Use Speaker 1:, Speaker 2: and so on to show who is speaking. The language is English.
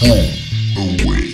Speaker 1: on the